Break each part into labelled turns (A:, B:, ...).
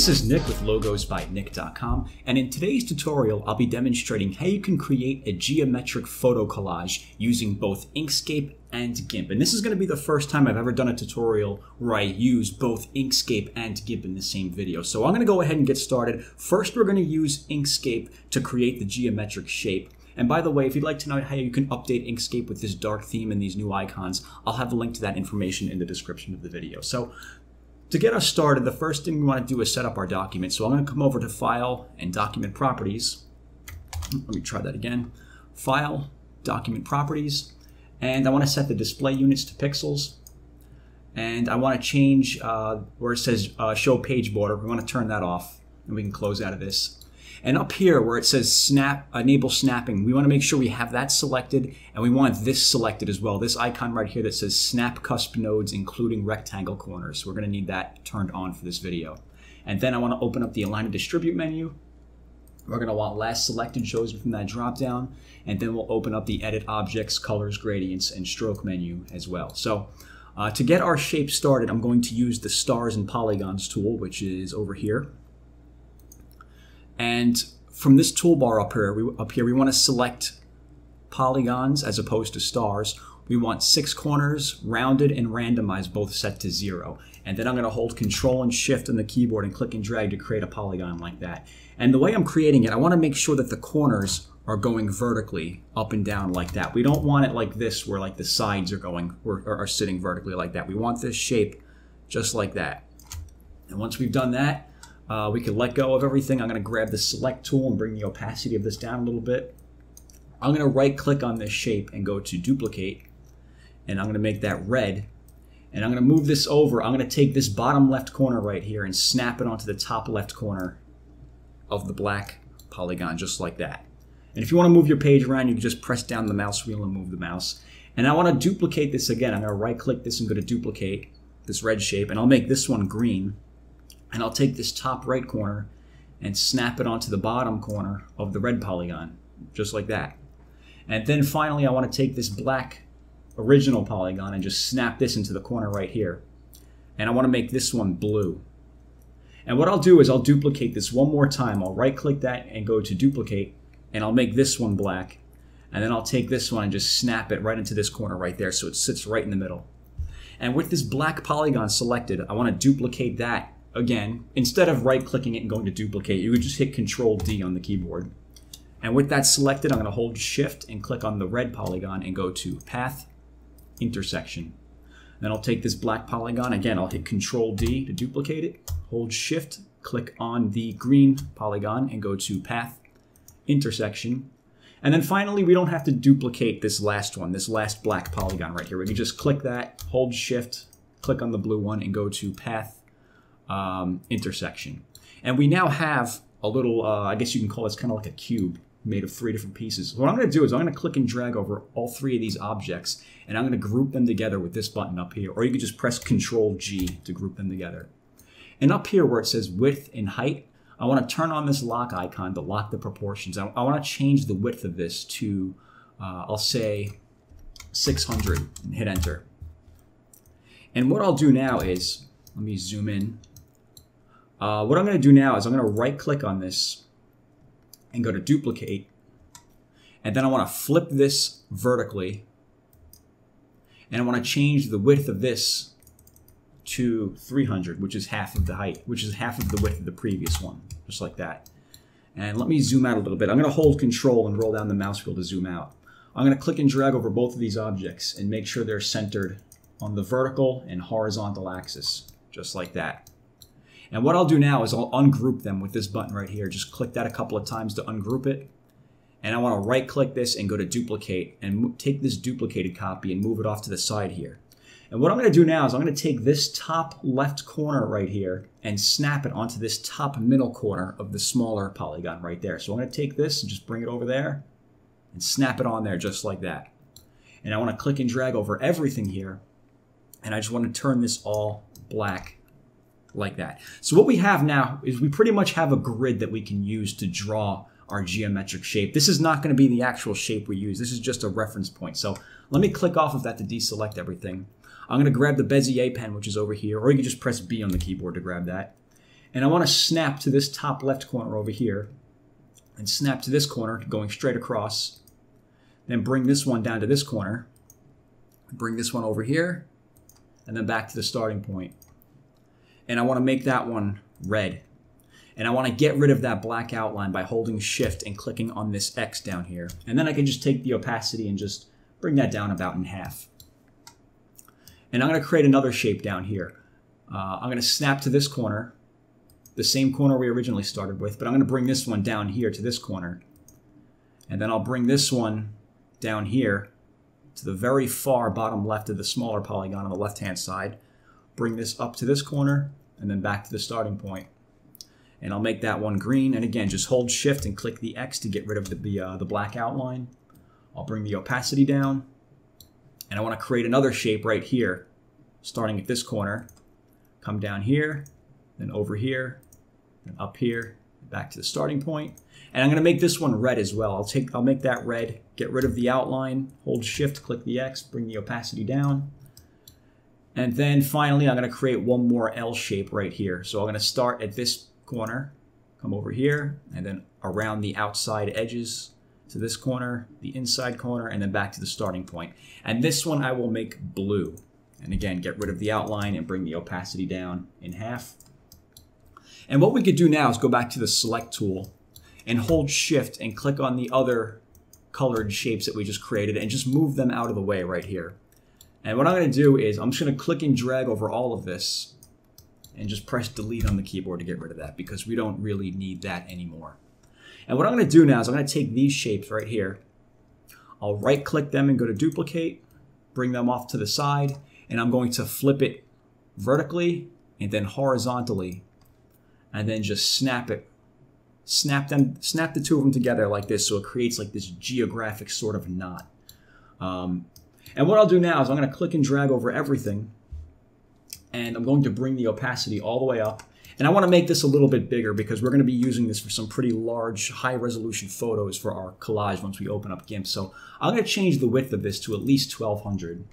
A: This is Nick with logosbynick.com and in today's tutorial I'll be demonstrating how you can create a geometric photo collage using both Inkscape and GIMP. And this is going to be the first time I've ever done a tutorial where I use both Inkscape and GIMP in the same video. So I'm going to go ahead and get started. First we're going to use Inkscape to create the geometric shape. And by the way, if you'd like to know how you can update Inkscape with this dark theme and these new icons, I'll have a link to that information in the description of the video. So to get us started, the first thing we want to do is set up our document. So I'm going to come over to File and Document Properties. Let me try that again. File, Document Properties, and I want to set the display units to pixels. And I want to change uh, where it says uh, Show Page Border. We want to turn that off, and we can close out of this. And up here where it says snap, enable snapping, we want to make sure we have that selected and we want this selected as well. This icon right here that says snap cusp nodes including rectangle corners. We're going to need that turned on for this video. And then I want to open up the align and distribute menu. We're going to want last selected shows from that drop down. And then we'll open up the edit objects, colors, gradients, and stroke menu as well. So uh, to get our shape started, I'm going to use the stars and polygons tool, which is over here. And from this toolbar up here, we, up here, we want to select polygons as opposed to stars. We want six corners, rounded and randomized, both set to zero. And then I'm going to hold Control and Shift on the keyboard and click and drag to create a polygon like that. And the way I'm creating it, I want to make sure that the corners are going vertically up and down like that. We don't want it like this where like the sides are going or are sitting vertically like that. We want this shape just like that. And once we've done that, uh, we can let go of everything. I'm going to grab the select tool and bring the opacity of this down a little bit. I'm going to right click on this shape and go to duplicate. And I'm going to make that red. And I'm going to move this over. I'm going to take this bottom left corner right here and snap it onto the top left corner of the black polygon, just like that. And if you want to move your page around, you can just press down the mouse wheel and move the mouse. And I want to duplicate this again. I'm going to right click this and go to duplicate this red shape. And I'll make this one green and I'll take this top right corner and snap it onto the bottom corner of the red polygon, just like that. And then finally, I want to take this black original polygon and just snap this into the corner right here. And I want to make this one blue. And what I'll do is I'll duplicate this one more time. I'll right click that and go to duplicate and I'll make this one black. And then I'll take this one and just snap it right into this corner right there so it sits right in the middle. And with this black polygon selected, I want to duplicate that again, instead of right clicking it and going to duplicate, you would just hit Control D on the keyboard. And with that selected, I'm going to hold Shift and click on the red polygon and go to Path, Intersection. Then I'll take this black polygon, again, I'll hit Control D to duplicate it, hold Shift, click on the green polygon and go to Path, Intersection. And then finally, we don't have to duplicate this last one, this last black polygon right here. We can just click that, hold Shift, click on the blue one, and go to Path, um, intersection. And we now have a little, uh, I guess you can call this kind of like a cube made of three different pieces. what I'm going to do is I'm going to click and drag over all three of these objects, and I'm going to group them together with this button up here. Or you can just press Control G to group them together. And up here where it says width and height, I want to turn on this lock icon to lock the proportions. I, I want to change the width of this to, uh, I'll say 600 and hit enter. And what I'll do now is, let me zoom in uh, what I'm going to do now is I'm going to right click on this and go to duplicate. And then I want to flip this vertically. And I want to change the width of this to 300, which is half of the height, which is half of the width of the previous one, just like that. And let me zoom out a little bit. I'm going to hold control and roll down the mouse wheel to zoom out. I'm going to click and drag over both of these objects and make sure they're centered on the vertical and horizontal axis, just like that. And what I'll do now is I'll ungroup them with this button right here. Just click that a couple of times to ungroup it. And I want to right click this and go to duplicate and take this duplicated copy and move it off to the side here. And what I'm going to do now is I'm going to take this top left corner right here and snap it onto this top middle corner of the smaller polygon right there. So I'm going to take this and just bring it over there and snap it on there just like that. And I want to click and drag over everything here. And I just want to turn this all black like that. So what we have now is we pretty much have a grid that we can use to draw our geometric shape. This is not going to be the actual shape we use. This is just a reference point. So let me click off of that to deselect everything. I'm going to grab the Bezier pen, which is over here, or you can just press B on the keyboard to grab that. And I want to snap to this top left corner over here and snap to this corner going straight across. Then bring this one down to this corner. Bring this one over here and then back to the starting point. And I want to make that one red. And I want to get rid of that black outline by holding shift and clicking on this X down here. And then I can just take the opacity and just bring that down about in half. And I'm going to create another shape down here. Uh, I'm going to snap to this corner, the same corner we originally started with, but I'm going to bring this one down here to this corner. And then I'll bring this one down here to the very far bottom left of the smaller polygon on the left-hand side. Bring this up to this corner, and then back to the starting point. And I'll make that one green. And again, just hold shift and click the X to get rid of the, the, uh, the black outline. I'll bring the opacity down. And I want to create another shape right here, starting at this corner. Come down here, then over here, and up here, back to the starting point. And I'm going to make this one red as well. I'll take, I'll make that red, get rid of the outline, hold shift, click the X, bring the opacity down. And then finally, I'm going to create one more L shape right here. So I'm going to start at this corner, come over here, and then around the outside edges to this corner, the inside corner, and then back to the starting point. And this one I will make blue. And again, get rid of the outline and bring the opacity down in half. And what we could do now is go back to the select tool and hold shift and click on the other colored shapes that we just created and just move them out of the way right here. And what I'm going to do is I'm just going to click and drag over all of this and just press delete on the keyboard to get rid of that because we don't really need that anymore. And what I'm going to do now is I'm going to take these shapes right here. I'll right click them and go to duplicate, bring them off to the side, and I'm going to flip it vertically and then horizontally and then just snap it snap them snap the two of them together like this so it creates like this geographic sort of knot um, and what I'll do now is I'm going to click and drag over everything and I'm going to bring the opacity all the way up. And I want to make this a little bit bigger because we're going to be using this for some pretty large high resolution photos for our collage once we open up GIMP. So I'm going to change the width of this to at least 1200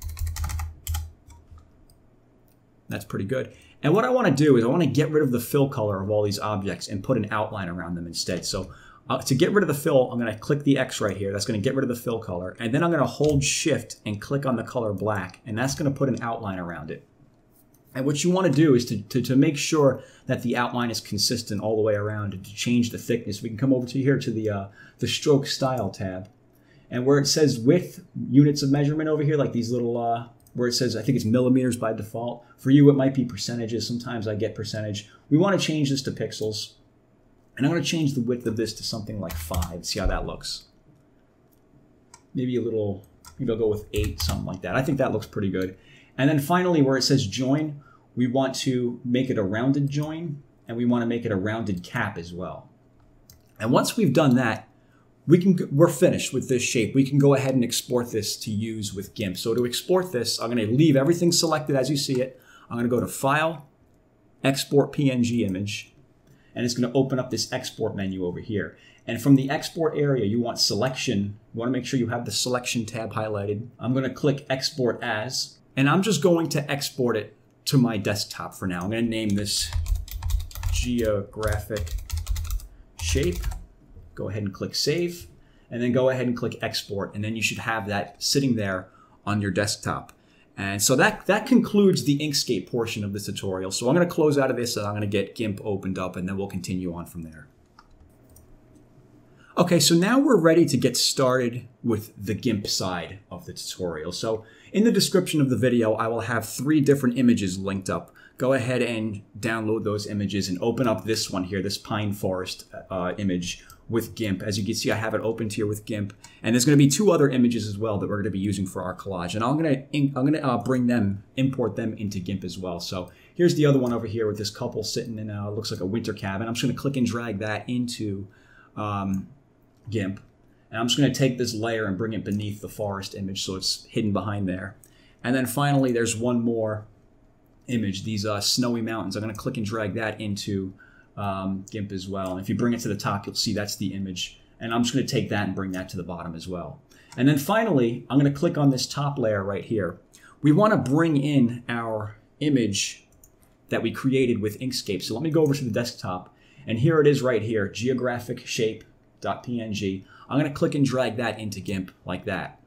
A: that's pretty good. And what I want to do is I want to get rid of the fill color of all these objects and put an outline around them instead. So uh, to get rid of the fill, I'm going to click the X right here. That's going to get rid of the fill color. And then I'm going to hold shift and click on the color black. And that's going to put an outline around it. And what you want to do is to, to, to, make sure that the outline is consistent all the way around and to change the thickness. We can come over to here to the, uh, the stroke style tab. And where it says width, units of measurement over here, like these little uh, where it says, I think it's millimeters by default. For you, it might be percentages. Sometimes I get percentage. We want to change this to pixels. And I'm going to change the width of this to something like 5. See how that looks. Maybe a little, maybe I'll go with 8, something like that. I think that looks pretty good. And then finally, where it says join, we want to make it a rounded join, and we want to make it a rounded cap as well. And once we've done that, we can we're finished with this shape. We can go ahead and export this to use with GIMP. So to export this, I'm going to leave everything selected as you see it. I'm going to go to File, Export PNG Image, and it's going to open up this export menu over here. And from the export area, you want selection. You want to make sure you have the selection tab highlighted. I'm going to click Export As, and I'm just going to export it to my desktop for now. I'm going to name this geographic shape go ahead and click save, and then go ahead and click export, and then you should have that sitting there on your desktop. And so that, that concludes the Inkscape portion of this tutorial. So I'm going to close out of this and I'm going to get GIMP opened up and then we'll continue on from there. Okay, so now we're ready to get started with the GIMP side of the tutorial. So in the description of the video, I will have three different images linked up. Go ahead and download those images and open up this one here, this pine forest uh, image with GIMP. As you can see, I have it opened here with GIMP. And there's going to be two other images as well that we're going to be using for our collage. And I'm going to, I'm going to uh, bring them, import them into GIMP as well. So here's the other one over here with this couple sitting in a, looks like a winter cabin. I'm just going to click and drag that into um, GIMP. And I'm just going to take this layer and bring it beneath the forest image so it's hidden behind there. And then finally, there's one more image, these uh, snowy mountains. I'm going to click and drag that into um, GIMP as well. And if you bring it to the top, you'll see that's the image. And I'm just going to take that and bring that to the bottom as well. And then finally, I'm going to click on this top layer right here. We want to bring in our image that we created with Inkscape. So let me go over to the desktop, and here it is right here, geographic shape.png. I'm going to click and drag that into GIMP like that.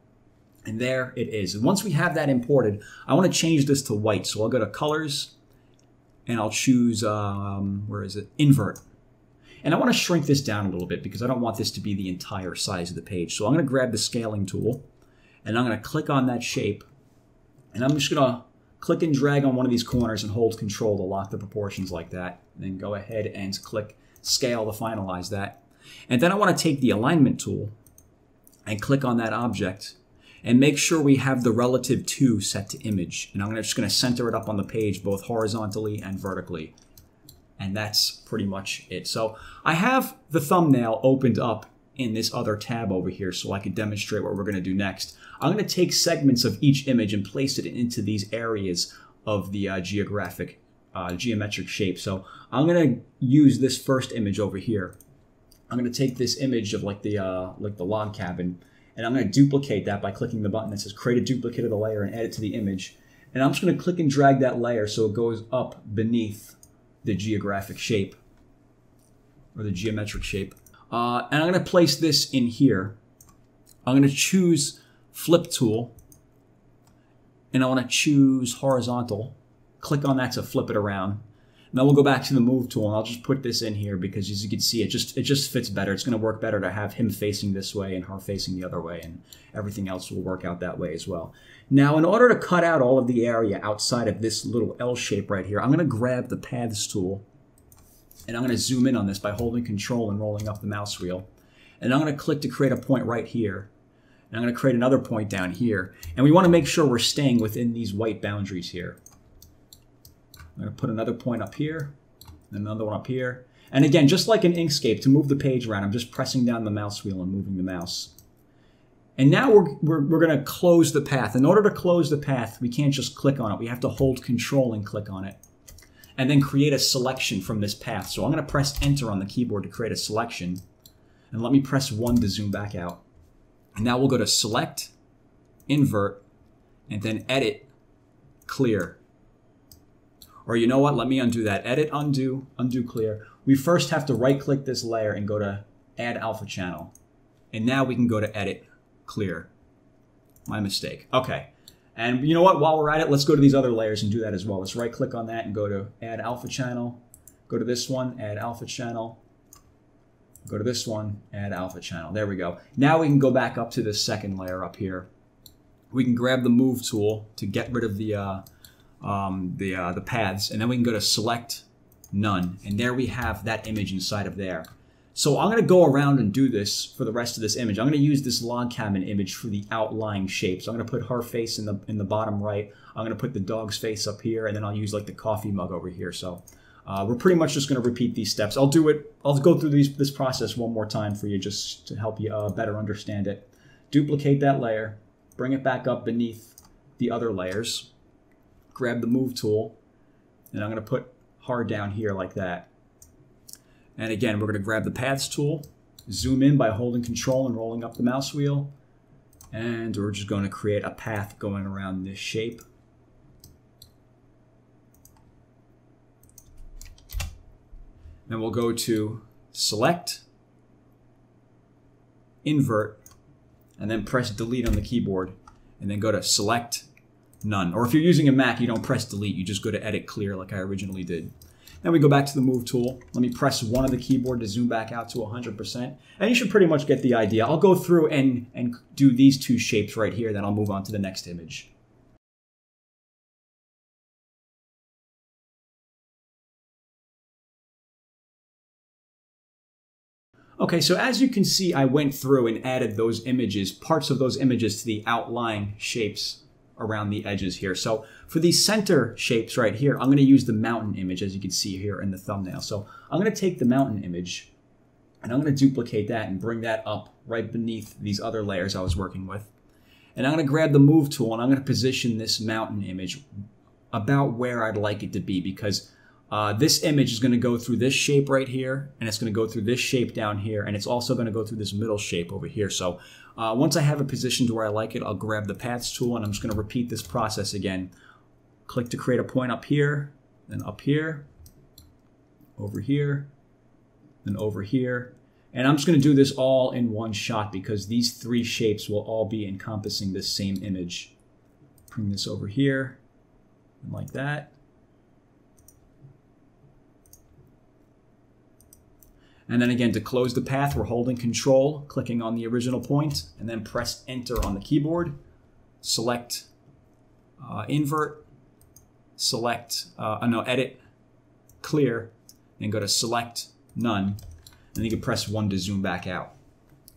A: And there it is. And once we have that imported, I want to change this to white. So I'll go to Colors, and I'll choose, um, where is it? Invert. And I want to shrink this down a little bit because I don't want this to be the entire size of the page. So I'm going to grab the scaling tool, and I'm going to click on that shape, and I'm just going to click and drag on one of these corners and hold control to lock the proportions like that. And then go ahead and click scale to finalize that. And then I want to take the alignment tool and click on that object and make sure we have the relative to set to image. And I'm just going to center it up on the page both horizontally and vertically. And that's pretty much it. So I have the thumbnail opened up in this other tab over here so I can demonstrate what we're going to do next. I'm going to take segments of each image and place it into these areas of the uh, geographic, uh, geometric shape. So I'm going to use this first image over here. I'm going to take this image of like the uh, like the log cabin, and I'm going to duplicate that by clicking the button that says create a duplicate of the layer and add it to the image. And I'm just going to click and drag that layer so it goes up beneath the geographic shape or the geometric shape. Uh, and I'm going to place this in here. I'm going to choose flip tool and I want to choose horizontal. Click on that to flip it around. Then we'll go back to the move tool and I'll just put this in here because as you can see, it just it just fits better. It's going to work better to have him facing this way and her facing the other way and everything else will work out that way as well. Now, in order to cut out all of the area outside of this little L shape right here, I'm going to grab the paths tool and I'm going to zoom in on this by holding control and rolling up the mouse wheel. And I'm going to click to create a point right here. And I'm going to create another point down here. And we want to make sure we're staying within these white boundaries here. I'm going to put another point up here, another one up here. And again, just like in Inkscape, to move the page around, I'm just pressing down the mouse wheel and moving the mouse. And now we're, we're, we're going to close the path. In order to close the path, we can't just click on it. We have to hold control and click on it and then create a selection from this path. So I'm going to press enter on the keyboard to create a selection. And let me press 1 to zoom back out. And now we'll go to select, invert, and then edit, clear. Or you know what, let me undo that. Edit, undo, undo, clear. We first have to right click this layer and go to add alpha channel. And now we can go to edit, clear. My mistake. Okay. And you know what? While we're at it, let's go to these other layers and do that as well. Let's right click on that and go to add alpha channel. Go to this one, add alpha channel. Go to this one, add alpha channel. There we go. Now we can go back up to this second layer up here. We can grab the move tool to get rid of the uh, um, the uh, the paths, and then we can go to select none, and there we have that image inside of there. So I'm going to go around and do this for the rest of this image. I'm going to use this log cabin image for the outlying shape. So I'm going to put her face in the in the bottom right. I'm going to put the dog's face up here, and then I'll use like the coffee mug over here. So uh, we're pretty much just going to repeat these steps. I'll do it. I'll go through these, this process one more time for you just to help you uh, better understand it. Duplicate that layer, bring it back up beneath the other layers, grab the move tool, and I'm going to put hard down here like that. And again, we're going to grab the paths tool, zoom in by holding control and rolling up the mouse wheel. And we're just going to create a path going around this shape. Then we'll go to select, invert, and then press delete on the keyboard. And then go to select, none. Or if you're using a Mac, you don't press delete, you just go to edit clear like I originally did. Then we go back to the move tool. Let me press one on the keyboard to zoom back out to 100%. And you should pretty much get the idea. I'll go through and, and do these two shapes right here, then I'll move on to the next image. Okay, so as you can see, I went through and added those images, parts of those images to the outlying shapes around the edges here. So for these center shapes right here, I'm going to use the mountain image as you can see here in the thumbnail. So I'm going to take the mountain image and I'm going to duplicate that and bring that up right beneath these other layers I was working with. And I'm going to grab the move tool and I'm going to position this mountain image about where I'd like it to be because uh, this image is going to go through this shape right here, and it's going to go through this shape down here, and it's also going to go through this middle shape over here. So uh, once I have it positioned where I like it, I'll grab the paths tool, and I'm just going to repeat this process again. Click to create a point up here, then up here, over here, then over here. And I'm just going to do this all in one shot because these three shapes will all be encompassing this same image. Bring this over here, and like that. And then again, to close the path, we're holding control, clicking on the original point, and then press enter on the keyboard. Select uh, invert, select, uh, no, edit, clear, then go to select, none, and then you can press one to zoom back out.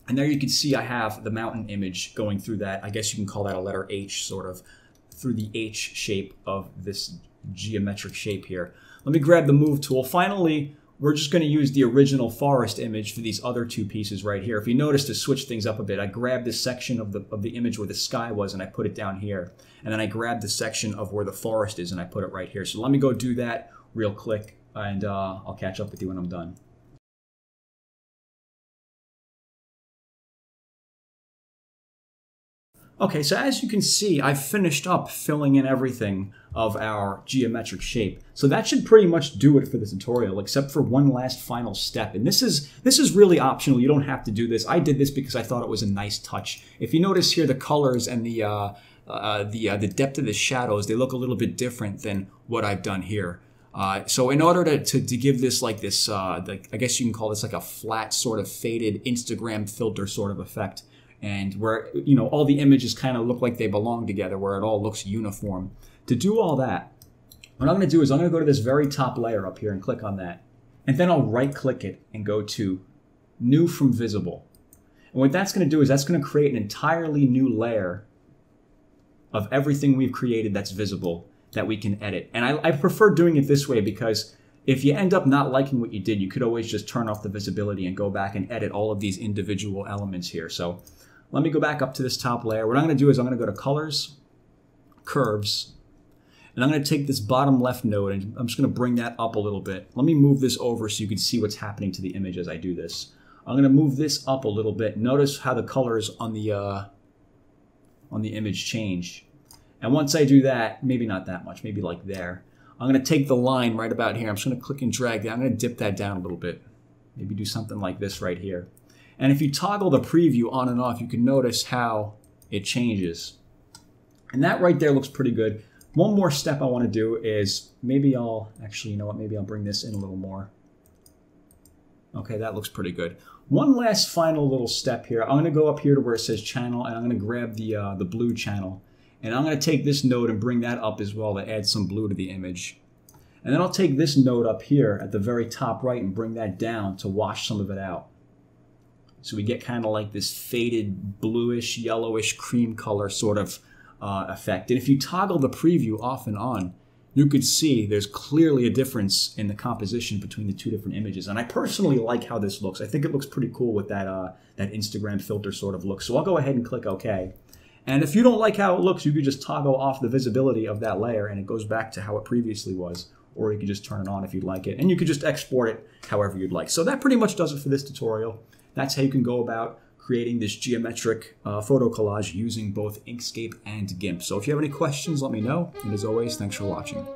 A: And there you can see I have the mountain image going through that. I guess you can call that a letter H, sort of, through the H shape of this geometric shape here. Let me grab the move tool. Finally, we're just going to use the original forest image for these other two pieces right here. If you notice to switch things up a bit, I grabbed this section of the, of the image where the sky was and I put it down here. And then I grabbed the section of where the forest is and I put it right here. So let me go do that real quick and uh, I'll catch up with you when I'm done. Okay, so as you can see, I've finished up filling in everything of our geometric shape. So that should pretty much do it for the tutorial, except for one last final step. And this is this is really optional. You don't have to do this. I did this because I thought it was a nice touch. If you notice here, the colors and the uh, uh, the uh, the depth of the shadows, they look a little bit different than what I've done here. Uh, so in order to, to, to, give this like this, uh, like, I guess you can call this like a flat sort of faded Instagram filter sort of effect, and where you know all the images kind of look like they belong together, where it all looks uniform. To do all that, what I'm going to do is I'm going to go to this very top layer up here and click on that, and then I'll right click it and go to New from Visible. And what that's going to do is that's going to create an entirely new layer of everything we've created that's visible that we can edit. And I, I prefer doing it this way because if you end up not liking what you did, you could always just turn off the visibility and go back and edit all of these individual elements here. So let me go back up to this top layer. What I'm going to do is I'm going to go to Colors, Curves, and I'm going to take this bottom left node and I'm just going to bring that up a little bit. Let me move this over so you can see what's happening to the image as I do this. I'm going to move this up a little bit. Notice how the colors on the uh, on the image change. And once I do that, maybe not that much, maybe like there, I'm going to take the line right about here. I'm just going to click and drag that. I'm going to dip that down a little bit. Maybe do something like this right here. And if you toggle the preview on and off, you can notice how it changes. And that right there looks pretty good. One more step I want to do is maybe I'll, actually, you know what, maybe I'll bring this in a little more. Okay, that looks pretty good. One last final little step here. I'm going to go up here to where it says channel, and I'm going to grab the, uh, the blue channel. And I'm going to take this node and bring that up as well to add some blue to the image. And then I'll take this node up here at the very top right and bring that down to wash some of it out. So we get kind of like this faded bluish, yellowish cream color sort of uh, effect. And if you toggle the preview off and on, you could see there's clearly a difference in the composition between the two different images. And I personally like how this looks. I think it looks pretty cool with that, uh, that Instagram filter sort of look. So I'll go ahead and click OK. And if you don't like how it looks, you could just toggle off the visibility of that layer and it goes back to how it previously was. Or you could just turn it on if you'd like it. And you could just export it however you'd like. So that pretty much does it for this tutorial. That's how you can go about creating this geometric uh, photo collage using both Inkscape and GIMP. So if you have any questions, let me know. And as always, thanks for watching.